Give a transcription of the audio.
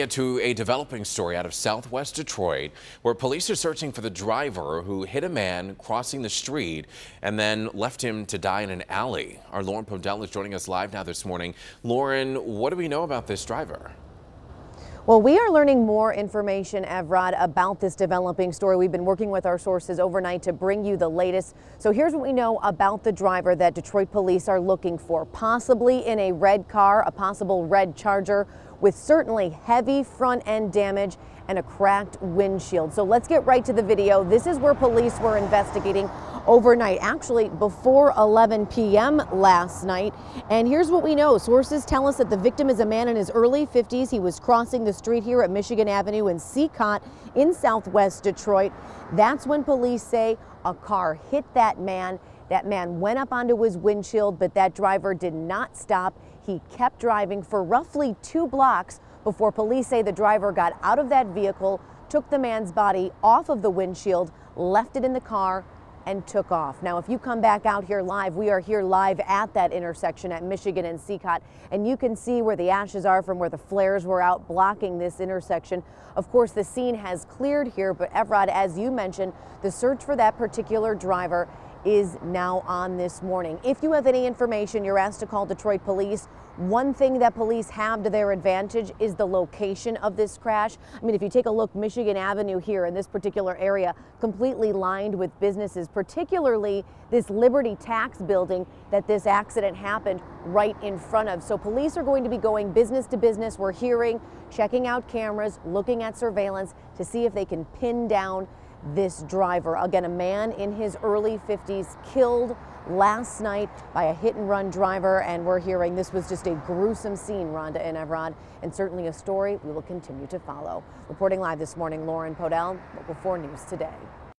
Get to a developing story out of southwest Detroit where police are searching for the driver who hit a man crossing the street and then left him to die in an alley. Our Lauren Podell is joining us live now this morning. Lauren, what do we know about this driver? Well, we are learning more information, Evrod, about this developing story. We've been working with our sources overnight to bring you the latest. So here's what we know about the driver that Detroit police are looking for. Possibly in a red car, a possible red charger with certainly heavy front end damage and a cracked windshield. So let's get right to the video. This is where police were investigating overnight, actually before 11 p.m. last night. And here's what we know. Sources tell us that the victim is a man in his early 50s. He was crossing the street here at Michigan Avenue in Cicotte in southwest Detroit. That's when police say a car hit that man. That man went up onto his windshield, but that driver did not stop. He kept driving for roughly two blocks before police say the driver got out of that vehicle, took the man's body off of the windshield, left it in the car, and took off. Now, if you come back out here live, we are here live at that intersection at Michigan and Cicotte, and you can see where the ashes are from where the flares were out blocking this intersection. Of course, the scene has cleared here, but Evrod, as you mentioned, the search for that particular driver is now on this morning. If you have any information, you're asked to call Detroit Police. One thing that police have to their advantage is the location of this crash. I mean, if you take a look, Michigan Avenue here in this particular area, completely lined with businesses, particularly this Liberty Tax building that this accident happened right in front of. So police are going to be going business to business. We're hearing, checking out cameras, looking at surveillance to see if they can pin down this driver. Again, a man in his early 50s killed last night by a hit and run driver. And we're hearing this was just a gruesome scene, Rhonda and Evrod, and certainly a story we will continue to follow. Reporting live this morning, Lauren Podell, Local 4 News Today.